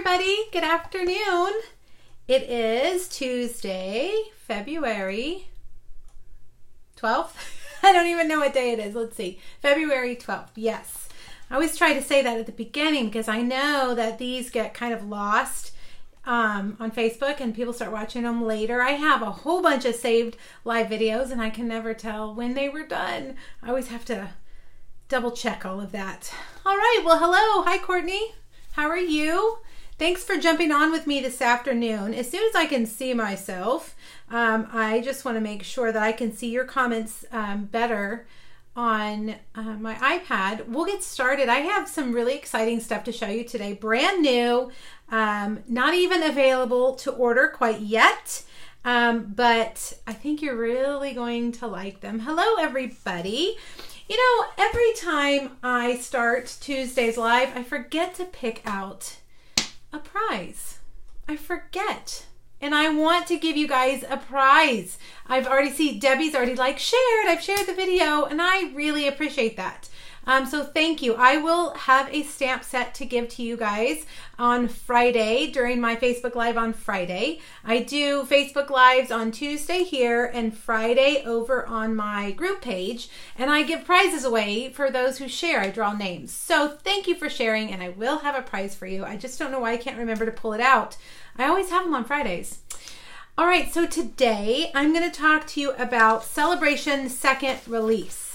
everybody. Good afternoon. It is Tuesday, February 12th. I don't even know what day it is. Let's see. February 12th. Yes. I always try to say that at the beginning because I know that these get kind of lost um, on Facebook and people start watching them later. I have a whole bunch of saved live videos and I can never tell when they were done. I always have to double check all of that. All right. Well, hello. Hi, Courtney. How are you? Thanks for jumping on with me this afternoon. As soon as I can see myself, um, I just want to make sure that I can see your comments um, better on uh, my iPad. We'll get started. I have some really exciting stuff to show you today. Brand new, um, not even available to order quite yet. Um, but I think you're really going to like them. Hello, everybody. You know, every time I start Tuesdays Live, I forget to pick out a prize. I forget. And I want to give you guys a prize. I've already seen Debbie's already like shared. I've shared the video and I really appreciate that. Um, so thank you. I will have a stamp set to give to you guys on Friday during my Facebook Live on Friday. I do Facebook Lives on Tuesday here and Friday over on my group page, and I give prizes away for those who share. I draw names. So thank you for sharing, and I will have a prize for you. I just don't know why I can't remember to pull it out. I always have them on Fridays. All right, so today I'm going to talk to you about Sale-A-Bration Second Release.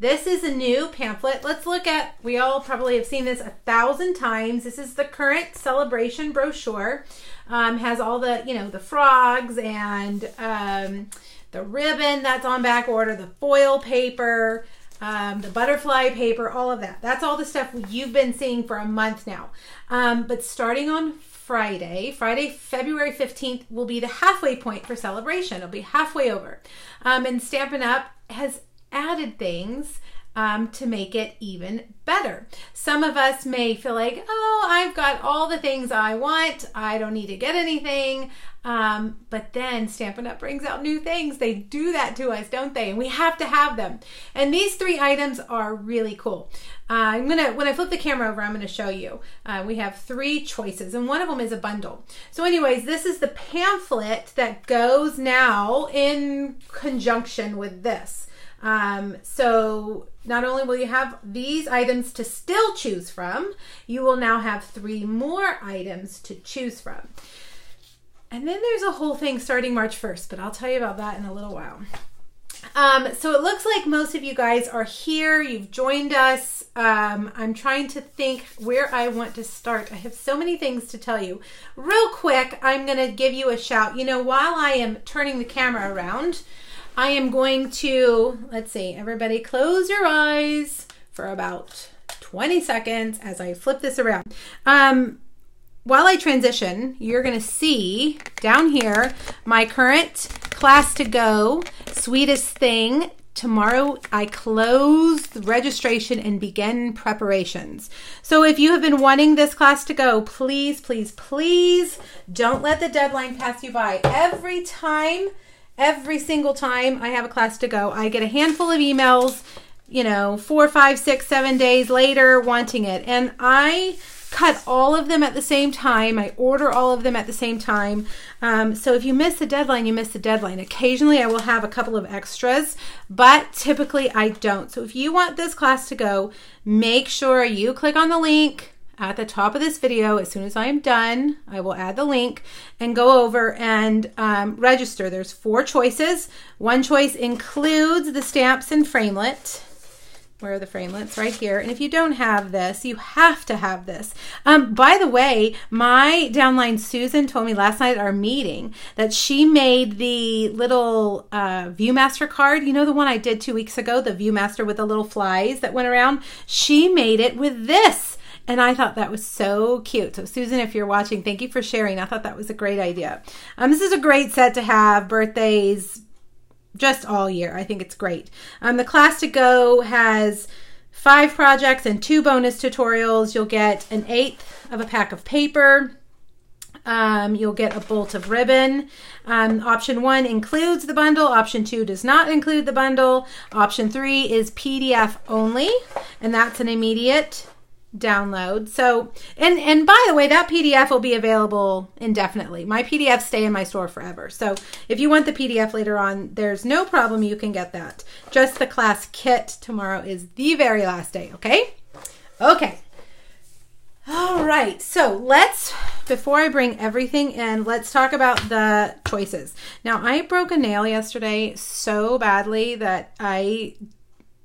This is a new pamphlet. Let's look at, we all probably have seen this a thousand times. This is the current Sale-A-Bration brochure. Um, has all the, you know, the frogs and um, the ribbon that's on back order, the foil paper, um, the butterfly paper, all of that. That's all the stuff you've been seeing for a month now. Um, but starting on Friday, Friday, February 15th, will be the halfway point for Sale-A-Bration. It'll be halfway over. Um, and Stampin' Up! has added things um, to make it even better. Some of us may feel like, oh, I've got all the things I want. I don't need to get anything. Um, but then Stampin' Up! brings out new things. They do that to us, don't they? And we have to have them. And these three items are really cool. Uh, I'm gonna when I flip the camera over, I'm gonna show you. Uh, we have three choices, and one of them is a bundle. So, anyways, this is the pamphlet that goes now in conjunction with this. Um, so not only will you have these items to still choose from, you will now have three more items to choose from. And then there's a whole thing starting March 1st, but I'll tell you about that in a little while. Um, so it looks like most of you guys are here. You've joined us. Um, I'm trying to think where I want to start. I have so many things to tell you. Real quick, I'm going to give you a shout. You know, while I am turning the camera around, I am going to, let's see, everybody close your eyes for about 20 seconds as I flip this around. Um, while I transition, you're going to see down here my current class to go, sweetest thing. Tomorrow I close registration and begin preparations. So if you have been wanting this class to go, please, please, please don't let the deadline pass you by. Every time every single time I have a class to go, I get a handful of emails, you know, four, five, six, seven days later wanting it. And I cut all of them at the same time. I order all of them at the same time. Um, so if you miss the deadline, you miss the deadline. Occasionally, I will have a couple of extras, but typically I don't. So if you want this class to go, make sure you click on the link at the top of this video, as soon as I am done, I will add the link and go over and um, register. There's four choices. One choice includes the stamps and framelit. Where are the framelits? Right here. And if you don't have this, you have to have this. Um, by the way, my downline Susan told me last night at our meeting that she made the little uh, Viewmaster card. You know the one I did two weeks ago, the Viewmaster with the little flies that went around? She made it with this. And I thought that was so cute. So, Susan, if you're watching, thank you for sharing. I thought that was a great idea. Um, this is a great set to have birthdays just all year. I think it's great. Um, the class to go has five projects and two bonus tutorials. You'll get an eighth of a pack of paper. Um, you'll get a bolt of ribbon. Um, option one includes the bundle. Option two does not include the bundle. Option three is PDF only, and that's an immediate download. So, and and by the way, that PDF will be available indefinitely. My PDFs stay in my store forever. So, if you want the PDF later on, there's no problem. You can get that. Just the class kit tomorrow is the very last day. Okay. Okay. All right. So let's before I bring everything in, let's talk about the choices. Now, I broke a nail yesterday so badly that I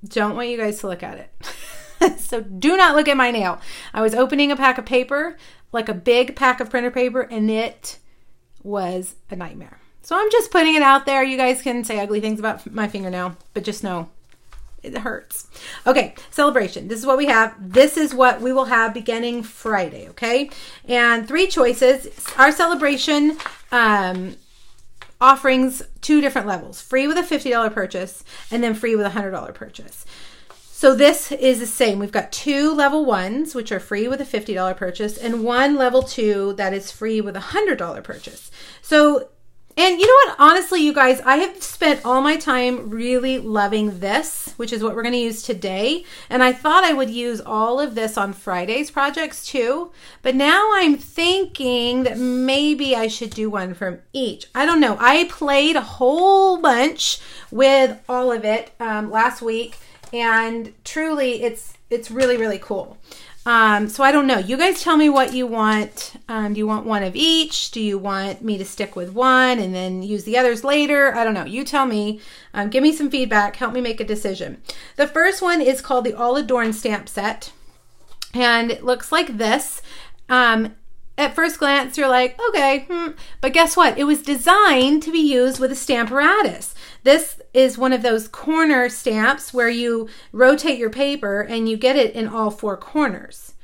don't want you guys to look at it. so do not look at my nail. I was opening a pack of paper, like a big pack of printer paper, and it was a nightmare. So I'm just putting it out there. You guys can say ugly things about my fingernail, but just know it hurts. Okay, Sale-A-Bration. This is what we have. This is what we will have beginning Friday, okay? And three choices. Our Sale-A-Bration um, offerings two different levels free with a $50 purchase and then free with a $100 purchase. So this is the same. We've got two level ones, which are free with a $50 purchase, and one level two that is free with a $100 purchase. So and you know what? Honestly, you guys, I have spent all my time really loving this, which is what we're going to use today. And I thought I would use all of this on Friday's projects too. But now I'm thinking that maybe I should do one from each. I don't know. I played a whole bunch with all of it um, last week, and truly, it's it's really really cool. Um, so I don't know. You guys tell me what you want. Um, do you want one of each? Do you want me to stick with one and then use the others later? I don't know. You tell me. Um, give me some feedback. Help me make a decision. The first one is called the All Adorn Stamp Set. And it looks like this. Um, at first glance, you're like, okay, hmm. but guess what? It was designed to be used with a Stamparatus. This is one of those corner stamps where you rotate your paper and you get it in all four corners.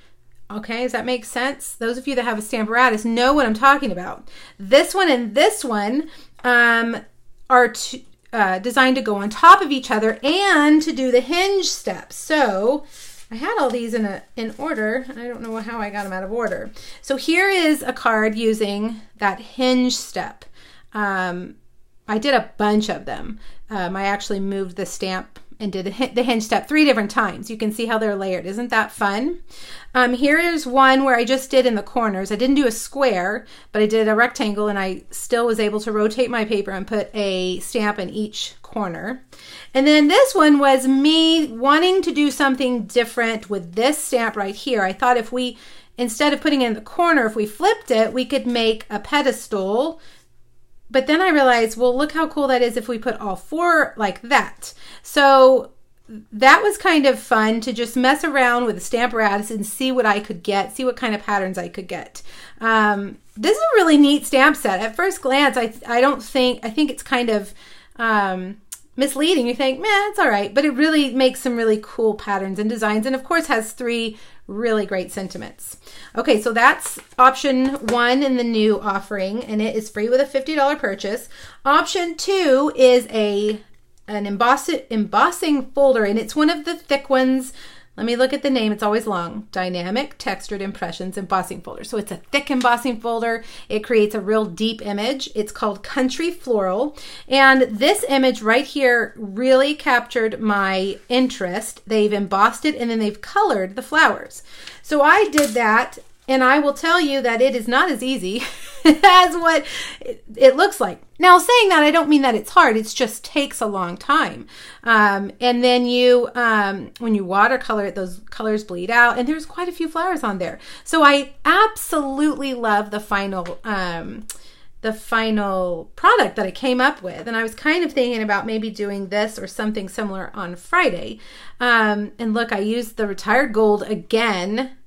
Okay, does that make sense? Those of you that have a Stamparatus know what I'm talking about. This one and this one um, are t- uh, designed to go on top of each other and to do the hinge steps. So, I had all these in a in order. I don't know how I got them out of order. So here is a card using that hinge step. Um, I did a bunch of them. Um, I actually moved the stamp and did the hinge step three different times. You can see how they're layered. Isn't that fun? Um, here is one where I just did in the corners. I didn't do a square, but I did a rectangle and I still was able to rotate my paper and put a stamp in each corner. And then this one was me wanting to do something different with this stamp right here. I thought if we, instead of putting it in the corner, if we flipped it, we could make a pedestal but then I realized, well, look how cool that is if we put all four like that. So that was kind of fun to just mess around with the Stamparatus and see what I could get, see what kind of patterns I could get. Um, this is a really neat stamp set. At first glance, I I don't think I think it's kind of um, misleading. You think, man, it's all right, but it really makes some really cool patterns and designs, and of course has three really great sentiments. Okay, so that's option one in the new offering, and it is free with a $50 purchase. Option two is a an emboss- embossing folder, and it's one of the thick ones let me look at the name. It's always long. Dynamic Textured Impressions Embossing Folder. So it's a thick embossing folder. It creates a real deep image. It's called Country Floral. And this image right here really captured my interest. They've embossed it and then they've colored the flowers. So I did that and I will tell you that it is not as easy as what it looks like. Now, saying that, I don't mean that it's hard. It just takes a long time. Um, and then you, um, when you watercolor it, those colors bleed out, and there's quite a few flowers on there. So I absolutely love the final. Um, the final product that I came up with. And I was kind of thinking about maybe doing this or something similar on Friday. Um, and look, I used the retired gold again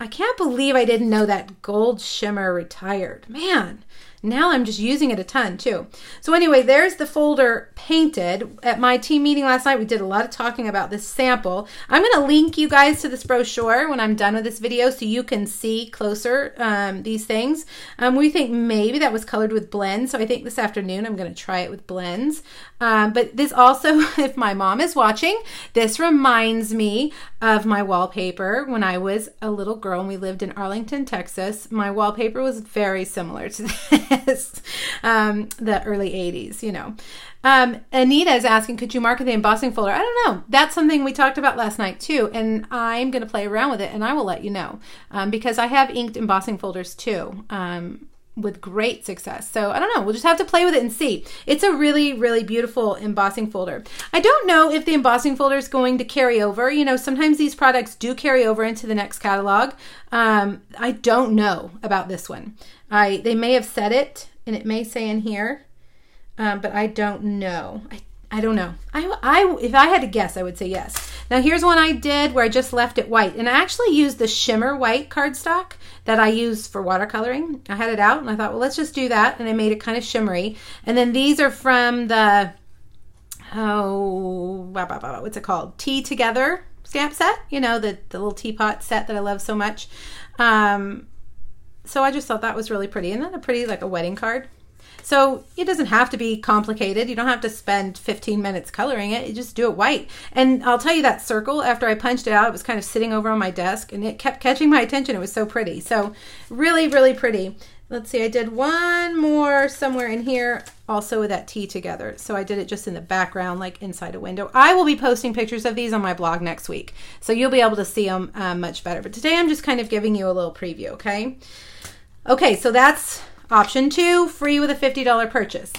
I can't believe I didn't know that gold shimmer retired. Man, now I'm just using it a ton too. So anyway, there's the folder painted. At my team meeting last night, we did a lot of talking about this sample. I'm going to link you guys to this brochure when I'm done with this video so you can see closer um, these things. Um, we think maybe that was colored with blends. So I think this afternoon I'm going to try it with blends. Um, but this also, if my mom is watching, this reminds me of my wallpaper when I was a little girl and we lived in Arlington, Texas. My wallpaper was very similar to this. Yes, um, the early 80s, you know. Um, Anita is asking, could you market the embossing folder? I don't know. That's something we talked about last night too, and I'm going to play around with it and I will let you know um, because I have inked embossing folders too. Um, with great success. So I don't know. We'll just have to play with it and see. It's a really, really beautiful embossing folder. I don't know if the embossing folder is going to carry over. You know, sometimes these products do carry over into the next catalog. Um, I don't know about this one. I they may have said it, and it may say in here um, but I don't know. I, I don't know. I, I, if I had to guess, I would say yes. Now here's one I did where I just left it white, and I actually used the shimmer white cardstock that I use for watercoloring. I had it out, and I thought, well, let's just do that, and I made it kind of shimmery. And then these are from the oh, what's it called? Tea Together stamp set. You know, the the little teapot set that I love so much. Um, so I just thought that was really pretty, and then a pretty like a wedding card. So it doesn't have to be complicated. You don't have to spend 15 minutes coloring it. You just do it white. And I'll tell you that circle, after I punched it out, it was kind of sitting over on my desk and it kept catching my attention. It was so pretty. So really, really pretty. Let's see, I did one more somewhere in here also with that tea together. So I did it just in the background, like inside a window. I will be posting pictures of these on my blog next week. So you'll be able to see them um, much better. But today I'm just kind of giving you a little preview, okay? Okay, so that's Option two, free with a $50 purchase.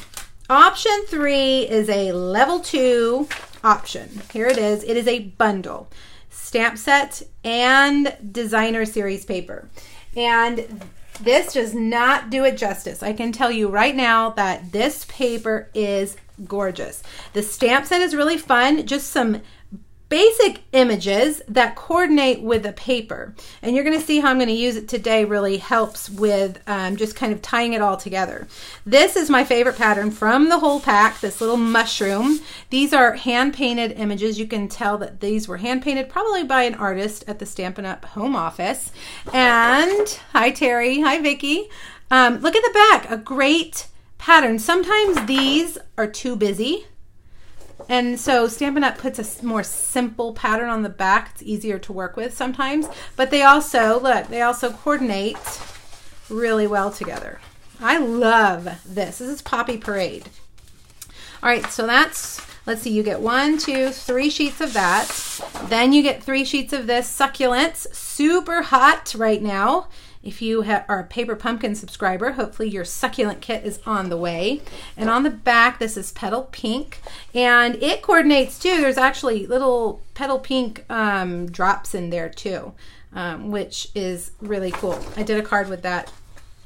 Option three is a level two option. Here it is. It is a bundle, stamp set and designer series paper. And this does not do it justice. I can tell you right now that this paper is gorgeous. The stamp set is really fun. Just some basic images that coordinate with the paper. And you're going to see how I'm going to use it today really helps with um, just kind of tying it all together. This is my favorite pattern from the whole pack, this little mushroom. These are hand painted images. You can tell that these were hand painted probably by an artist at the Stampin' Up! home office. And hi Terry, hi Vicki. Um, look at the back, a great pattern. Sometimes these are too busy and so Stampin' Up! puts a more simple pattern on the back. It's easier to work with sometimes. But they also, look, they also coordinate really well together. I love this. This is Poppy Parade. All right, so that's, let's see, you get one, two, three sheets of that. Then you get three sheets of this Succulents, super hot right now. If you are a Paper Pumpkin subscriber, hopefully your succulent kit is on the way. And on the back, this is Petal Pink. And it coordinates too. There's actually little Petal Pink um, drops in there too, um, which is really cool. I did a card with that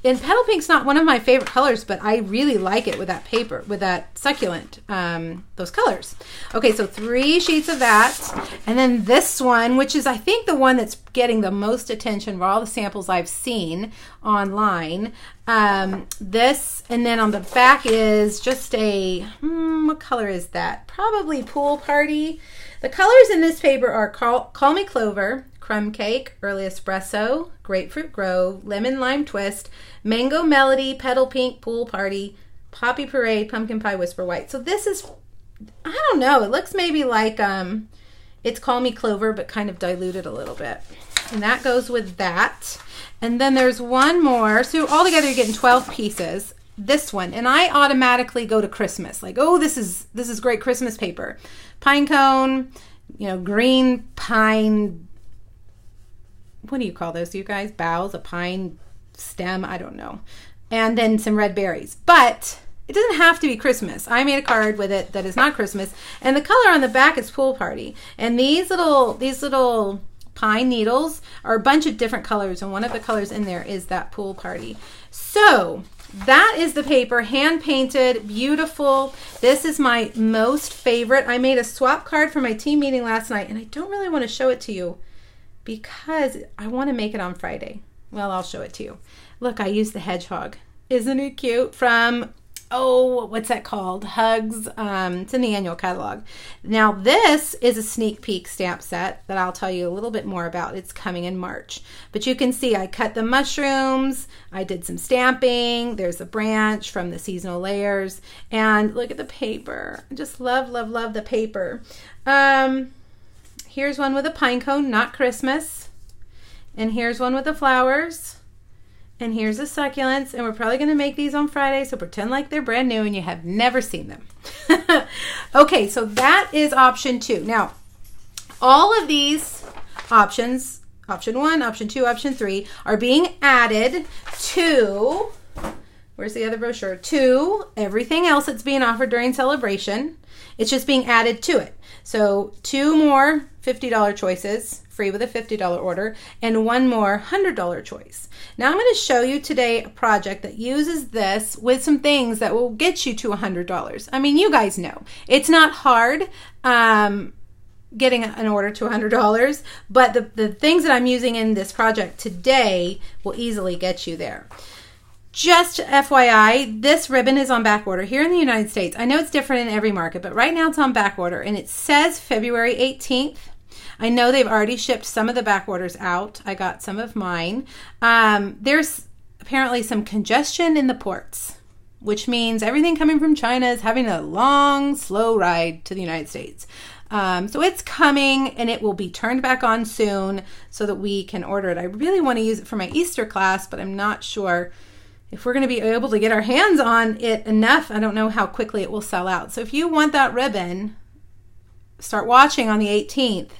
and petal pink's not one of my favorite colors, but I really like it with that paper, with that succulent, um, those colors. Okay, so three sheets of that. And then this one, which is I think the one that's getting the most attention for all the samples I've seen online. Um, this, and then on the back is just a, hmm, what color is that? Probably Pool Party. The colors in this paper are Call, Call Me Clover, Crumb Cake, Early Espresso, Grapefruit Grove, Lemon Lime Twist, Mango Melody, Petal Pink, Pool Party, Poppy Parade, Pumpkin Pie Whisper White. So this is, I don't know, it looks maybe like um, it's Call Me Clover, but kind of diluted a little bit. And that goes with that. And then there's one more. So altogether you're getting 12 pieces. This one. And I automatically go to Christmas. Like, oh, this is this is great Christmas paper. Pine cone, you know, green pine what do you call those, you guys? Boughs, a pine stem, I don't know. And then some red berries. But it doesn't have to be Christmas. I made a card with it that is not Christmas, and the color on the back is pool party. And these little these little pine needles are a bunch of different colors, and one of the colors in there is that pool party. So that is the paper, hand painted, beautiful. This is my most favorite. I made a swap card for my team meeting last night, and I don't really want to show it to you because I want to make it on Friday. Well, I'll show it to you. Look, I used the hedgehog. Isn't it cute? From, oh, what's that called? Hugs. Um, it's in the annual catalog. Now, this is a sneak peek stamp set that I'll tell you a little bit more about. It's coming in March. But you can see I cut the mushrooms. I did some stamping. There's a branch from the seasonal layers. And look at the paper. I just love, love, love the paper. Um, Here's one with a pine cone, not Christmas. And here's one with the flowers. And here's the succulents, and we're probably going to make these on Friday, so pretend like they're brand new and you have never seen them. okay, so that is option two. Now, all of these options, option one, option two, option three, are being added to, where's the other brochure? To everything else that's being offered during Sale-A-Bration. It's just being added to it. So, two more $50 choices free with a $50 order, and one more $100 choice. Now I'm going to show you today a project that uses this with some things that will get you to $100. I mean, you guys know it's not hard. Um, getting an order to $100 but the, the things that i'm using in this project today will easily get you there just FYI, this ribbon is on back order here in the United States. I know it's different in every market, but right now it's on back order and it says February 18th. I know they've already shipped some of the back orders out. I got some of mine. Um, there's apparently some congestion in the ports, which means everything coming from China is having a long, slow ride to the United States. Um, so it's coming and it will be turned back on soon so that we can order it. I really want to use it for my Easter class, but I'm not sure if we're going to be able to get our hands on it enough. I don't know how quickly it will sell out. So if you want that ribbon, start watching on the 18th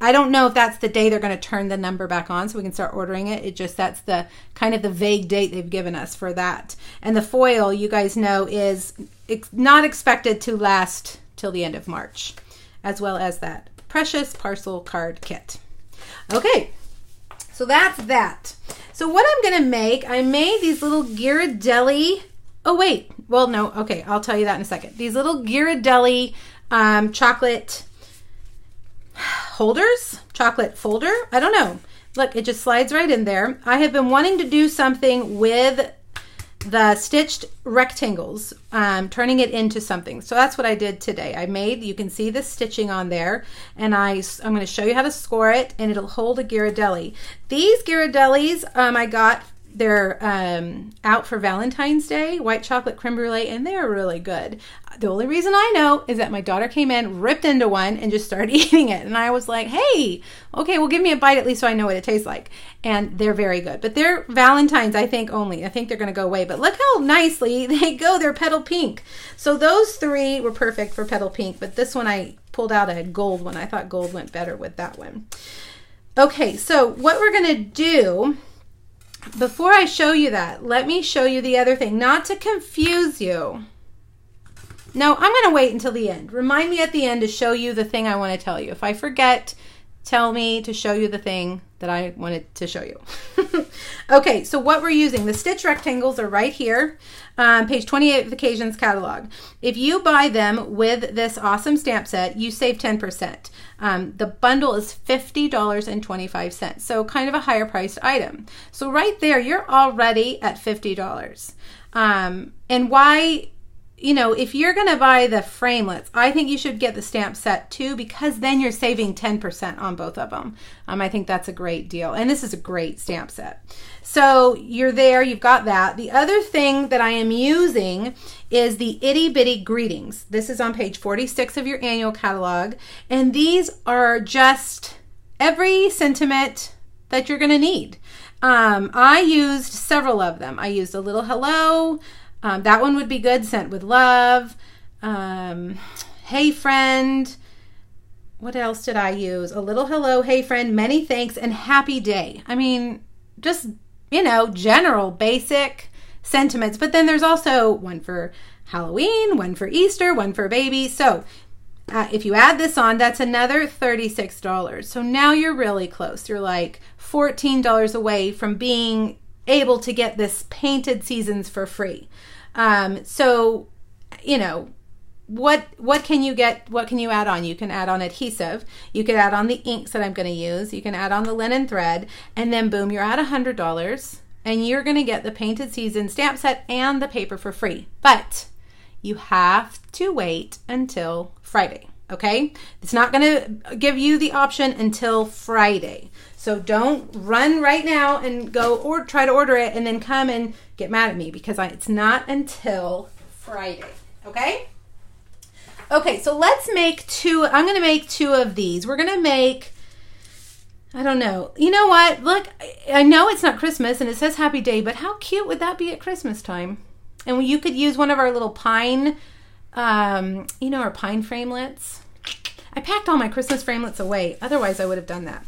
I don't know if that's the day they're going to turn the number back on so we can start ordering it. It just that's the kind of the vague date they've given us for that. And the foil, you guys know, is not expected to last till the end of March, as well as that precious parcel card kit. Okay, so that's that. So what I'm going to make, I made these little Ghirardelli. Oh wait, well no, okay, I'll tell you that in a second. These little Ghirardelli um, chocolate holders, chocolate folder. I don't know. Look, it just slides right in there. I have been wanting to do something with the stitched rectangles, um, turning it into something. So that's what I did today. I made, you can see the stitching on there, and I, I'm going to show you how to score it, and it'll hold a Ghirardelli. These Ghirardellis um, I got they're um, out for Valentine's Day, white chocolate creme brulee, and they are really good. The only reason I know is that my daughter came in, ripped into one, and just started eating it. And I was like, hey, okay, well, give me a bite at least so I know what it tastes like. And they're very good. But they're Valentine's, I think, only. I think they're going to go away. But look how nicely they go. They're petal pink. So those three were perfect for petal pink. But this one I pulled out a gold one. I thought gold went better with that one. Okay, so what we're going to do before I show you that, let me show you the other thing, not to confuse you. No, I'm going to wait until the end. Remind me at the end to show you the thing I want to tell you. If I forget, tell me to show you the thing that I wanted to show you. okay, so what we're using, the stitch rectangles are right here, um, page 28 of the Occasions catalog. If you buy them with this awesome stamp set, you save 10%. Um, the bundle is $50.25, so kind of a higher priced item. So right there, you're already at $50. Um, and why you know, if you're going to buy the framelits, I think you should get the stamp set too because then you're saving 10% on both of them. Um, I think that's a great deal. And this is a great stamp set. So you're there, you've got that. The other thing that I am using is the Itty Bitty Greetings. This is on page 46 of your annual catalog. And these are just every sentiment that you're going to need. Um, I used several of them. I used a little hello, um, that one would be good, sent with love. Um, hey, friend. What else did I use? A little hello, hey, friend, many thanks, and happy day. I mean, just, you know, general, basic sentiments. But then there's also one for Halloween, one for Easter, one for baby. So uh, if you add this on, that's another $36. So now you're really close. You're like $14 away from being able to get this painted seasons for free. Um, so, you know, what what can you get what can you add on? You can add on adhesive. You can add on the inks that i'm going to use. You can add on the linen thread. And then boom you're at a hundred dollars and you're going to get the painted season stamp set and the paper for free. But you have to wait until friday okay? It's not going to give you the option until friday. So don't run right now and go or try to order it and then come and get mad at me because I, it's not until Friday. Okay? Okay, so let's make two. I'm going to make two of these. We're going to make I don't know. You know what? Look, I know it's not Christmas and it says happy day, but how cute would that be at Christmas time? And you could use one of our little pine, um, you know, our pine framelits. I packed all my Christmas framelits away. Otherwise, I would have done that.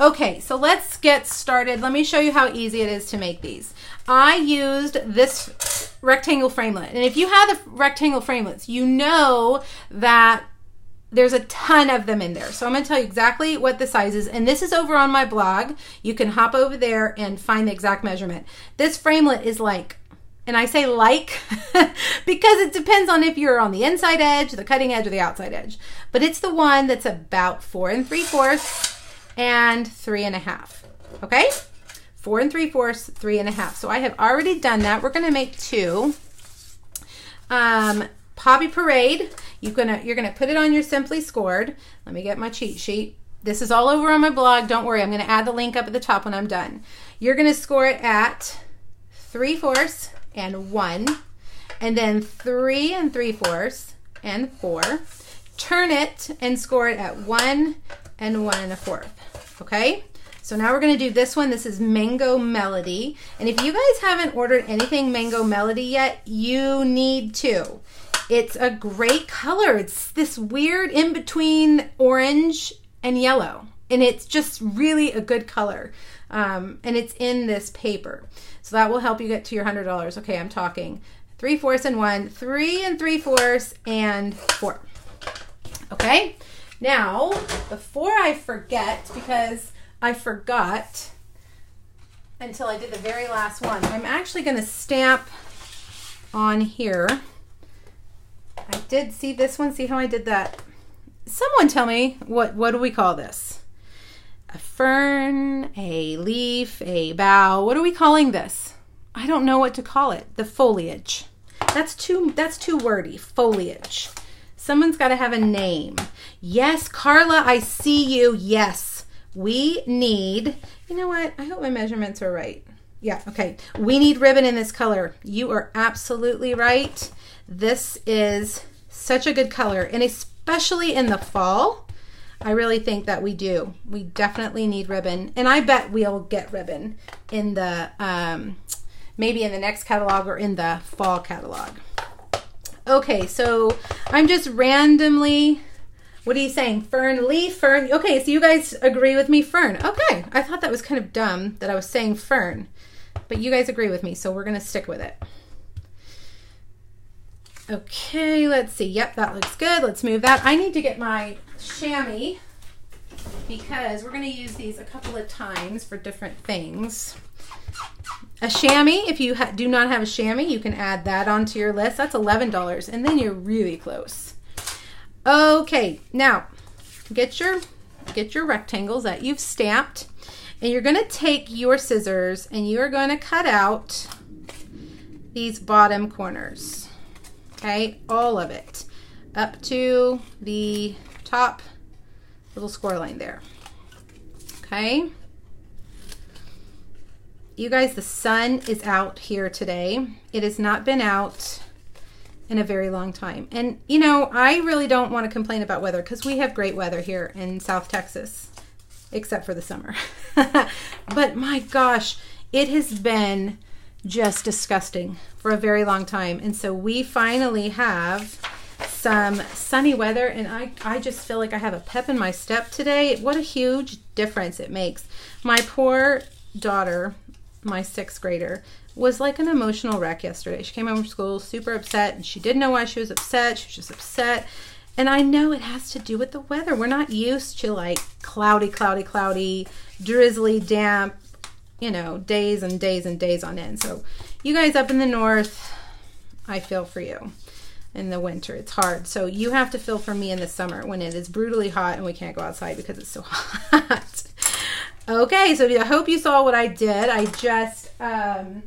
Okay, so let's get started. Let me show you how easy it is to make these. I used this rectangle framelit. And if you have the rectangle framelits, you know that there's a ton of them in there. So I'm going to tell you exactly what the size is. And this is over on my blog. You can hop over there and find the exact measurement. This framelit is like, and I say like because it depends on if you're on the inside edge, the cutting edge, or the outside edge. But it's the one that's about four and three fourths and three and a half. Okay? Four and three fourths, three and a half. So I have already done that. We're going to make two. Um, Poppy Parade. You're gonna you're gonna put it on your Simply Scored. Let me get my cheat sheet. This is all over on my blog. Don't worry. I'm gonna add the link up at the top when I'm done. You're gonna score it at three fourths and one, and then three and three fourths and four. Turn it and score it at one and one and a fourth. Okay? So now we're going to do this one. This is Mango Melody. And if you guys haven't ordered anything Mango Melody yet, you need to. It's a great color. It's this weird in between orange and yellow. And it's just really a good color. Um, and it's in this paper. So that will help you get to your $100. Okay, I'm talking three fourths and one, three and three fourths, and four. Okay? Now, before I forget, because I forgot until I did the very last one, I'm actually going to stamp on here. I did see this one. See how I did that? Someone tell me, what, what do we call this? A fern, a leaf, a bough. What are we calling this? I don't know what to call it. The foliage. That's too that's too wordy. Foliage. Someone's got to have a name. Yes, Carla, I see you. Yes, we need, you know what? I hope my measurements are right. Yeah, okay. We need ribbon in this color. You are absolutely right. This is such a good color, and especially in the fall, I really think that we do. We definitely need ribbon, and I bet we'll get ribbon in the um, maybe in the next catalog or in the fall catalog. Okay, so I'm just randomly, what are you saying? Fern, leaf, fern. Okay, so you guys agree with me, fern. Okay, I thought that was kind of dumb that I was saying fern, but you guys agree with me, so we're to stick with it. Okay, let's see. Yep, that looks good. Let's move that. I need to get my chamois because we're going to use these a couple of times for different things. A chamois, if you do not have a chamois, you can add that onto your list. That's $11, and then you're really close. Okay, now get your get your rectangles that you've stamped, and you're going to take your scissors and you're going to cut out these bottom corners. Okay, all of it up to the top little score line there. Okay. You guys, the sun is out here today. It has not been out in a very long time. And, you know, I really don't want to complain about weather because we have great weather here in South Texas, except for the summer. but my gosh, it has been just disgusting for a very long time. And so we finally have some sunny weather and I, I just feel like I have a pep in my step today. What a huge difference it makes. My poor daughter my sixth grader, was like an emotional wreck yesterday. She came home from school super upset and she didn't know why she was upset. She was just upset. And I know it has to do with the weather. We're not used to like cloudy, cloudy, cloudy, drizzly, damp, you know, days and days and days on end. So, you guys up in the north, I feel for you in the winter. It's hard. So, you have to feel for me in the summer when it is brutally hot and we can't go outside because it's so hot. Okay, so I hope you saw what I did. I just um,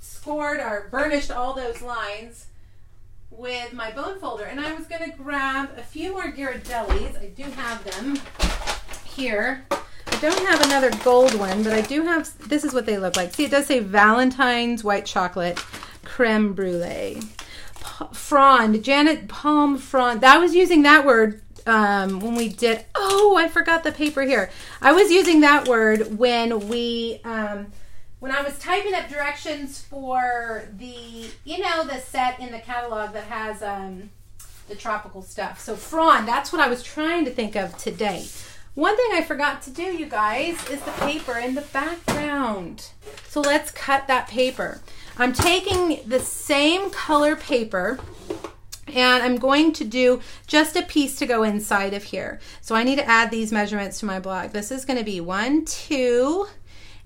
scored or burnished all those lines with my bone folder. And I was going to grab a few more Ghirardellis. I do have them here. I don't have another gold one, but I do have, this is what they look like. See, it does say Valentine's White Chocolate Creme Brulee. Frond, Janet Palm Frond. That was using that word um, when we did, oh, I forgot the paper here. I was using that word when we, um, when I was typing up directions for the, you know, the set in the catalog that has um, the tropical stuff. So frond, that's what I was trying to think of today. One thing I forgot to do, you guys, is the paper in the background. So let's cut that paper. I'm taking the same color paper and I'm going to do just a piece to go inside of here. So I need to add these measurements to my blog. This is going to be one, two,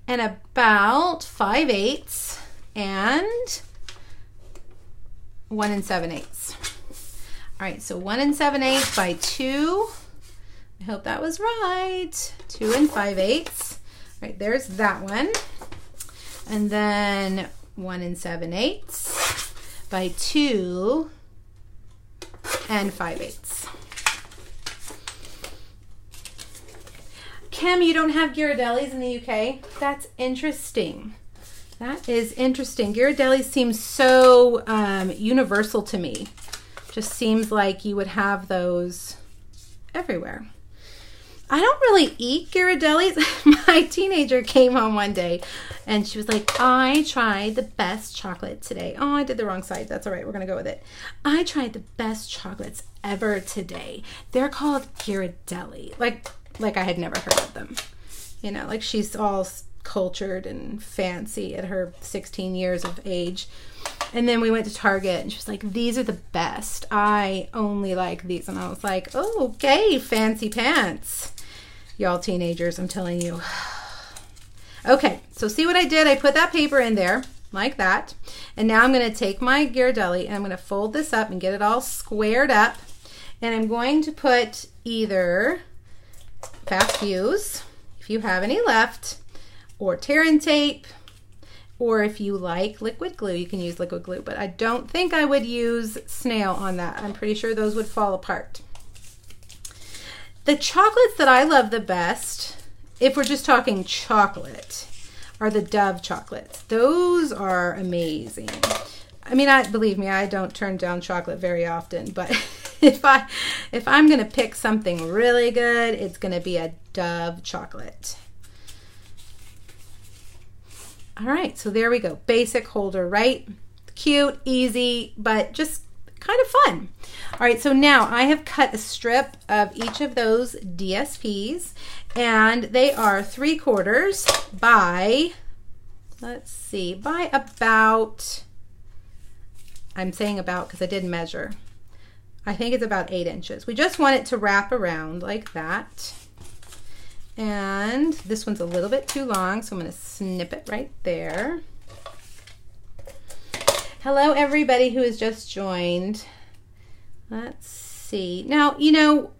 and about five eighths and one and seven eighths. All right, so one and seven eighths by two. I hope that was right. Two and five eighths. All right, there's that one. And then one and seven eighths by two and five eighths. Kim, you don't have Ghirardellis in the UK? That's interesting. That is interesting. Ghirardelli seems so um, universal to me. Just seems like you would have those everywhere. I don't really eat Ghirardellis. My teenager came home one day and she was like, I tried the best chocolate today. Oh, I did the wrong side. That's all right. We're going to go with it. I tried the best chocolates ever today. They're called Ghirardelli. Like, like I had never heard of them. You know, like she's all cultured and fancy at her 16 years of age. And then we went to Target and she was like, These are the best. I only like these. And I was like, Oh, okay, fancy pants. Y'all teenagers, I'm telling you. Okay, so see what I did? I put that paper in there like that. And now I'm going to take my Ghirardelli and I'm going to fold this up and get it all squared up. And I'm going to put either fast fuse, if you have any left, or tear and tape, or if you like liquid glue, you can use liquid glue. But I don't think I would use snail on that. I'm pretty sure those would fall apart. The chocolates that I love the best, if we're just talking chocolate, are the Dove chocolates. Those are amazing. I mean, I believe me, I don't turn down chocolate very often, but if I if I'm going to pick something really good, it's going to be a Dove chocolate. All right, so there we go. Basic holder, right? Cute, easy, but just kind of fun. All right, so now I have cut a strip of each of those DSPs and they are three quarters by, let's see, by about, I'm saying about because I didn't measure. I think it's about eight inches. We just want it to wrap around like that. And this one's a little bit too long, so I'm going to snip it right there. Hello, everybody who has just joined. Let's see. Now, you know,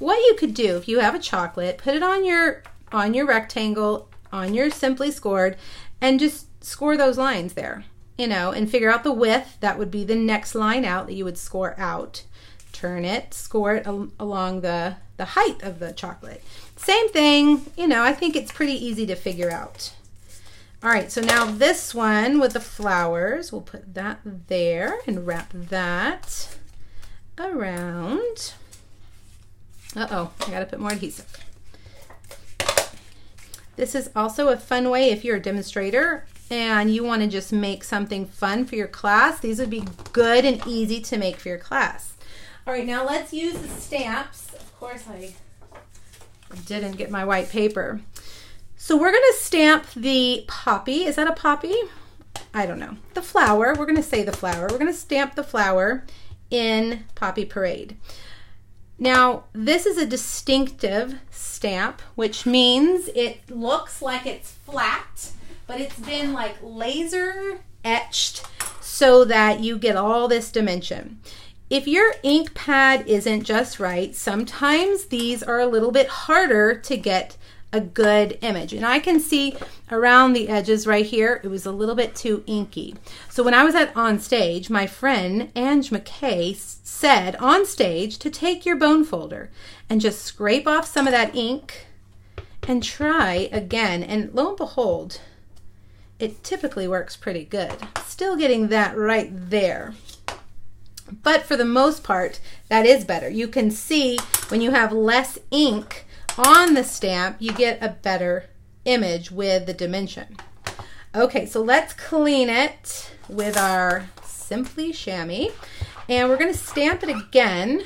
what you could do if you have a chocolate, put it on your on your rectangle, on your simply scored, and just score those lines there, you know, and figure out the width. That would be the next line out that you would score out. Turn it, score it al along the, the height of the chocolate. Same thing, you know, I think it's pretty easy to figure out. All right, so now this one with the flowers, we'll put that there and wrap that around. Uh-oh, I gotta put more adhesive. This is also a fun way if you're a demonstrator and you wanna just make something fun for your class. These would be good and easy to make for your class. All right, now let's use the stamps. Of course, I didn't get my white paper. So we're going to stamp the poppy. Is that a poppy? I don't know. The flower. We're going to say the flower. We're going to stamp the flower in Poppy Parade. Now, this is a distinctive stamp, which means it looks like it's flat, but it's been like laser etched so that you get all this dimension. If your ink pad isn't just right, sometimes these are a little bit harder to get a good image. And I can see around the edges right here, it was a little bit too inky. So when I was at on stage, my friend Ange McKay said on stage to take your bone folder and just scrape off some of that ink and try again. And lo and behold, it typically works pretty good. Still getting that right there. But for the most part, that is better. You can see when you have less ink on the stamp, you get a better image with the dimension. Okay, so let's clean it with our Simply Chamois. And we're going to stamp it again,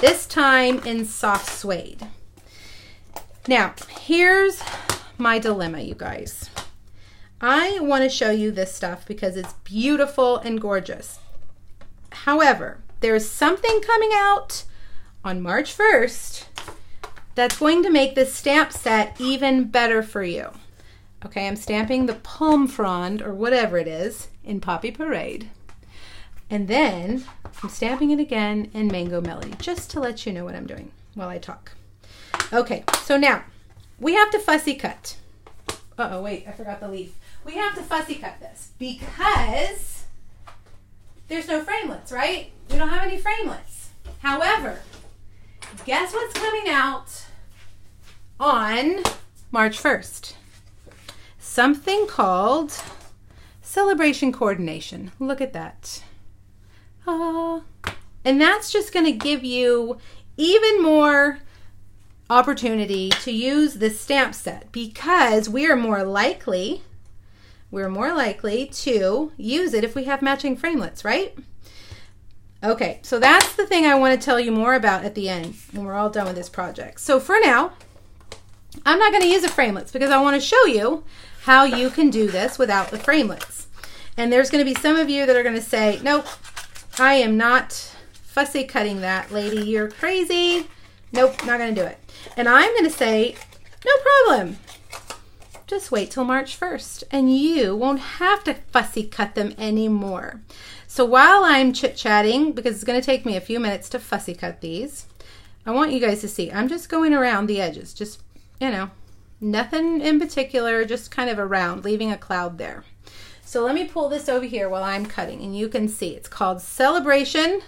this time in soft suede. Now, here's my dilemma, you guys. I want to show you this stuff because it's beautiful and gorgeous. However, there's something coming out on March 1st that's going to make this stamp set even better for you. Okay, I'm stamping the palm frond or whatever it is in Poppy Parade. And then I'm stamping it again in Mango Melody just to let you know what I'm doing while I talk. Okay, so now we have to fussy cut. Uh-oh, wait, I forgot the leaf. We have to fussy cut this because there's no framelits, right? We don't have any framelits. However, guess what's coming out on March 1st? Something called Sale-A-Bration Coordination. Look at that. Ah. And that's just going to give you even more opportunity to use this stamp set because we are more likely we're more likely to use it if we have matching framelits, right? Okay, so that's the thing I want to tell you more about at the end when we're all done with this project. So for now, I'm not going to use the framelits because I want to show you how you can do this without the framelits. And there's going to be some of you that are going to say, nope, I am not fussy cutting that, lady. You're crazy. Nope, not going to do it. And I'm going to say, no problem. Just wait till March 1st and you won't have to fussy cut them anymore. So while I'm chit-chatting, because it's going to take me a few minutes to fussy cut these, I want you guys to see, I'm just going around the edges, just, you know, nothing in particular, just kind of around, leaving a cloud there. So let me pull this over here while I'm cutting and you can see it's called Sale-A-Bration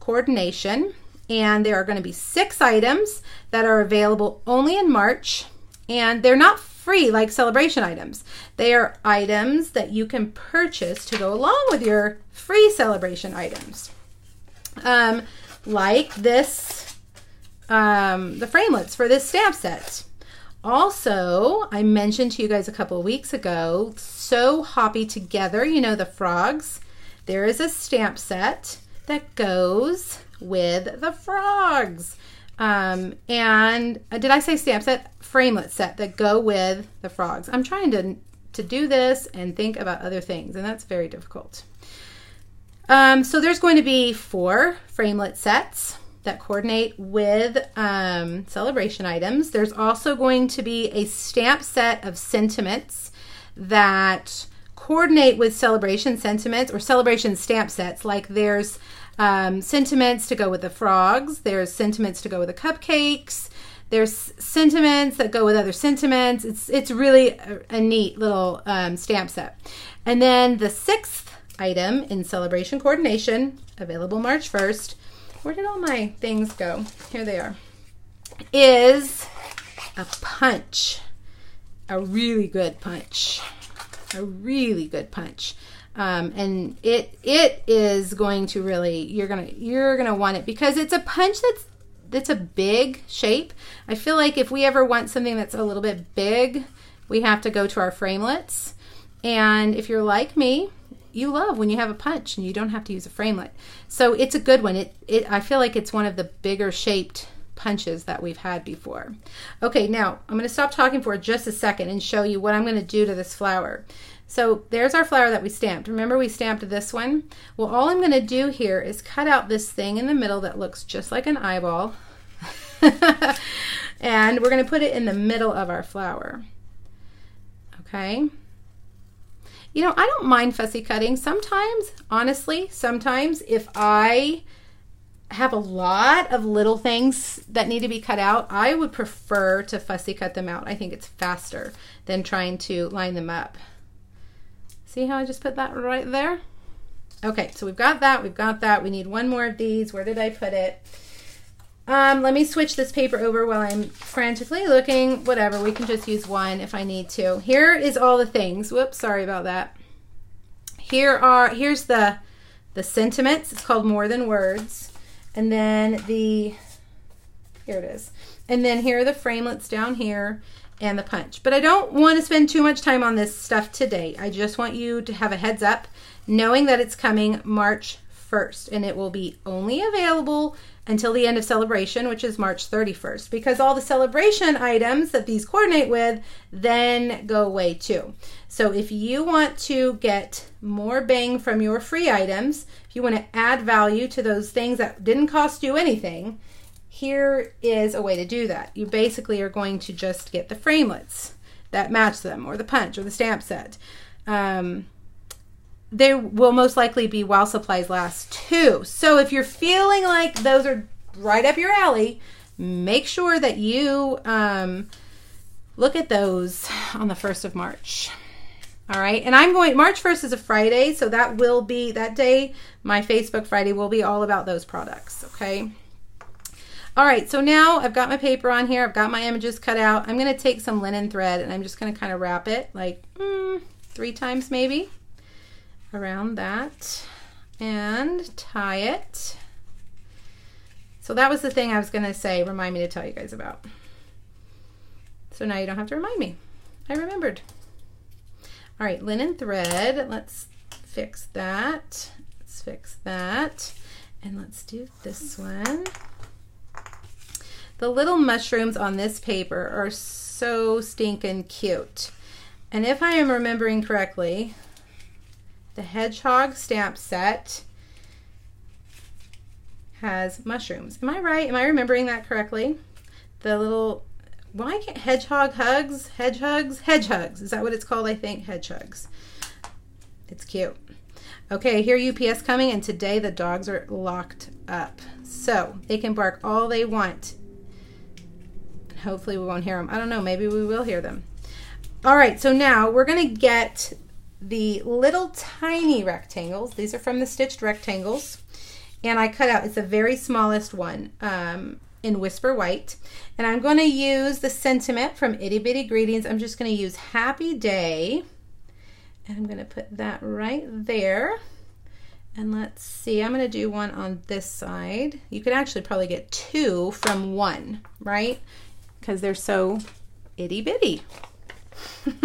Coordination and there are going to be six items that are available only in March and they're not free like Sale-A-Bration items. They are items that you can purchase to go along with your free Sale-A-Bration items. Um, like this, um, the framelits for this stamp set. Also, I mentioned to you guys a couple weeks ago, So Hoppy Together, you know, the frogs. There is a stamp set that goes with the frogs. Um, and uh, did I say stamp set? Framelit set that go with the frogs. I'm trying to, to do this and think about other things, and that's very difficult. Um, so there's going to be four framelit sets that coordinate with um, Sale-A-Bration items. There's also going to be a stamp set of sentiments that coordinate with Sale-A-Bration sentiments or Sale-A-Bration stamp sets. Like there's um, sentiments to go with the frogs, there's sentiments to go with the cupcakes. There's sentiments that go with other sentiments. It's it's really a, a neat little um, stamp set. And then the sixth item in Sale-A-Bration coordination, available March 1st, where did all my things go? Here they are. Is a punch. A really good punch. A really good punch. Um, and it it is going to really you're gonna you're gonna want it because it's a punch that's that's a big shape. I feel like if we ever want something that's a little bit big, we have to go to our framelits. And if you're like me, you love when you have a punch and you don't have to use a framelit. So it's a good one. It, it I feel like it's one of the bigger shaped punches that we've had before. Okay, now I'm going to stop talking for just a second and show you what I'm going to do to this flower. So there's our flower that we stamped. Remember we stamped this one? Well, all I'm going to do here is cut out this thing in the middle that looks just like an eyeball. and we're going to put it in the middle of our flower. Okay. You know, I don't mind fussy cutting. Sometimes, honestly, sometimes if I have a lot of little things that need to be cut out, I would prefer to fussy cut them out. I think it's faster than trying to line them up. See how I just put that right there? Okay, so we've got that, we've got that. We need one more of these. Where did I put it? Um, let me switch this paper over while I'm frantically looking. Whatever, we can just use one if I need to. Here is all the things. Whoops, sorry about that. Here are, here's the, the sentiments. It's called More Than Words. And then the, here it is. And then here are the framelits down here and the punch. But I don't want to spend too much time on this stuff today. I just want you to have a heads up knowing that it's coming March 1st and it will be only available until the end of Sale-A-Bration, which is March 31st, because all the Sale-A-Bration items that these coordinate with then go away too. So if you want to get more bang from your free items, if you want to add value to those things that didn't cost you anything, here is a way to do that. You basically are going to just get the framelits that match them, or the punch, or the stamp set. Um, they will most likely be while supplies last too. So if you're feeling like those are right up your alley, make sure that you um, look at those on the 1st of March. All right. And I'm going, March 1st is a Friday. So that will be that day. My Facebook Friday will be all about those products. Okay. All right. So now I've got my paper on here. I've got my images cut out. I'm going to take some linen thread and I'm just going to kind of wrap it like mm, three times maybe around that and tie it. So that was the thing I was going to say, remind me to tell you guys about. So now you don't have to remind me. I remembered. All right, linen thread. Let's fix that. Let's fix that. And let's do this one. The little mushrooms on this paper are so stinking cute. And if I am remembering correctly, the hedgehog stamp set has mushrooms. Am I right? Am I remembering that correctly? The little why can't hedgehog hugs? Hedgehogs? Hedgehugs. Is that what it's called? I think hedgehugs. It's cute. Okay, here UPS coming, and today the dogs are locked up. So they can bark all they want. Hopefully, we won't hear them. I don't know. Maybe we will hear them. All right, so now we're going to get the little tiny rectangles. These are from the Stitched Rectangles. And I cut out, it's the very smallest one. Um, in Whisper White. And I'm going to use the sentiment from Itty Bitty Greetings. I'm just going to use Happy Day. And I'm going to put that right there. And let's see, I'm going to do one on this side. You could actually probably get two from one, right? Because they're so itty bitty.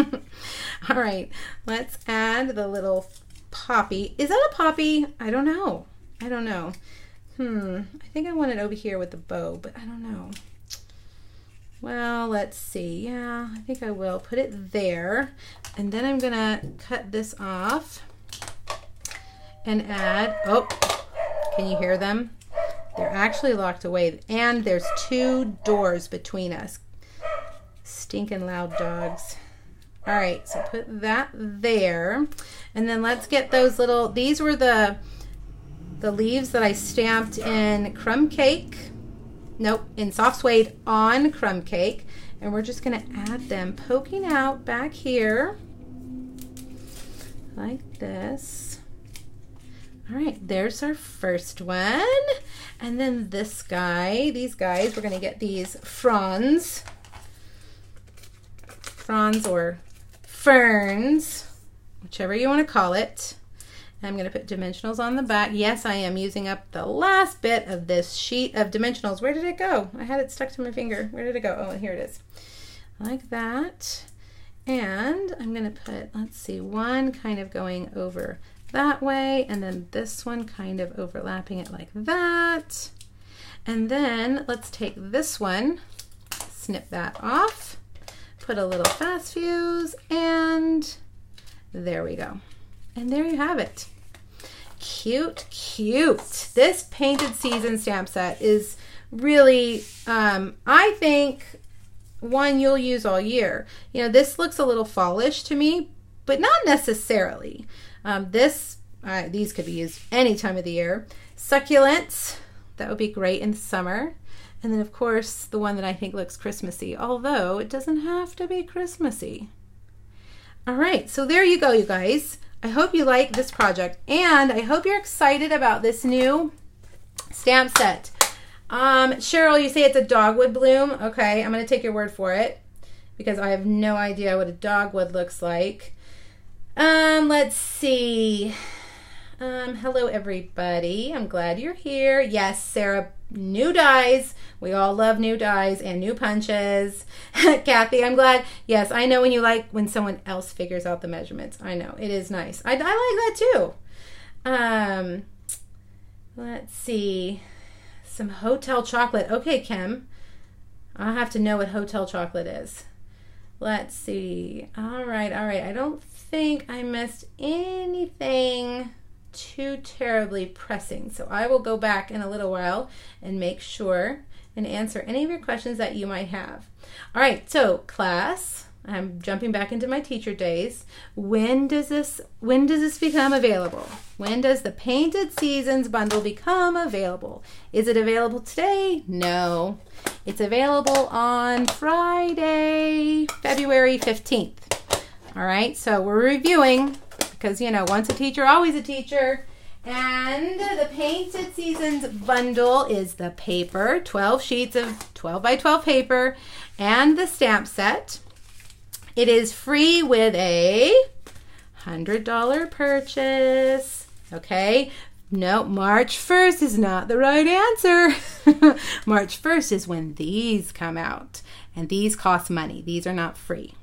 All right, let's add the little poppy. Is that a poppy? I don't know. I don't know. Hmm, I think I want it over here with the bow, but I don't know. Well, let's see. Yeah, I think I will put it there. And then I'm gonna cut this off and add, oh, can you hear them? They're actually locked away and there's two doors between us. Stinking loud dogs. All right, so put that there. And then let's get those little, these were the the leaves that I stamped in crumb cake. Nope, in soft suede on crumb cake. And we're just going to add them poking out back here like this. All right, there's our first one. And then this guy, these guys, we're going to get these fronds. Fronds or ferns, whichever you want to call it. I'm going to put dimensionals on the back. Yes, I am using up the last bit of this sheet of dimensionals. Where did it go? I had it stuck to my finger. Where did it go? Oh, here it is. Like that. And I'm going to put, let's see, one kind of going over that way, and then this one kind of overlapping it like that. And then let's take this one, snip that off, put a little fast fuse, and there we go. And there you have it. Cute, cute. This painted season stamp set is really, um, I think, one you'll use all year. You know, this looks a little fallish to me, but not necessarily. Um, this, uh, these could be used any time of the year. Succulents, that would be great in the summer. And then, of course, the one that I think looks Christmassy, although it doesn't have to be Christmassy. All right, so there you go, you guys. I hope you like this project and I hope you're excited about this new stamp set. Um, Cheryl, you say it's a dogwood bloom. Okay, I'm going to take your word for it because I have no idea what a dogwood looks like. Um, let's see. Um, hello, everybody. I'm glad you're here. Yes, Sarah, new dies. We all love new dies and new punches. Kathy, I'm glad. Yes, I know when you like when someone else figures out the measurements. I know it is nice. I, I like that too. Um, let's see. Some hotel chocolate. Okay, Kim. I'll have to know what hotel chocolate is. Let's see. All right, all right. I don't think I missed anything too terribly pressing. So I will go back in a little while and make sure and answer any of your questions that you might have. All right, so class, I'm jumping back into my teacher days. When does this when does this become available? When does the Painted Seasons bundle become available? Is it available today? No. It's available on Friday, February 15th. All right, so we're reviewing because, you know, once a teacher, always a teacher. And the Painted Seasons bundle is the paper, 12 sheets of 12 by 12 paper, and the stamp set. It is free with a $100 purchase. Okay, no, March 1st is not the right answer. March 1st is when these come out, and these cost money. These are not free.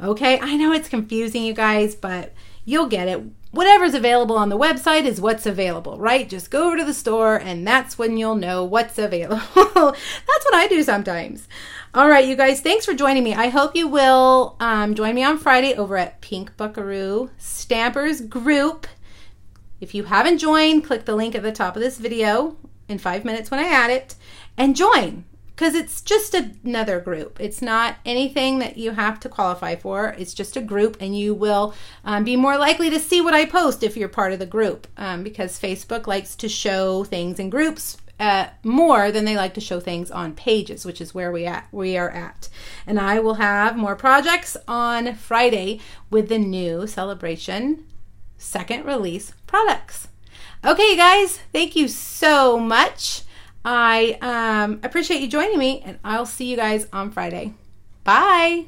Okay, I know it's confusing, you guys, but you'll get it. Whatever's available on the website is what's available, right? Just go over to the store and that's when you'll know what's available. that's what I do sometimes. All right, you guys, thanks for joining me. I hope you will um, join me on Friday over at Pink Buckaroo Stampers Group. If you haven't joined, click the link at the top of this video in five minutes when I add it and join because it's just another group. It's not anything that you have to qualify for. It's just a group, and you will um, be more likely to see what I post if you're part of the group um, because Facebook likes to show things in groups. Uh, more than they like to show things on pages, which is where we at we are at. And I will have more projects on Friday with the new Sale-A-Bration second release products. Okay, guys, thank you so much. I um, appreciate you joining me, and I'll see you guys on Friday. Bye.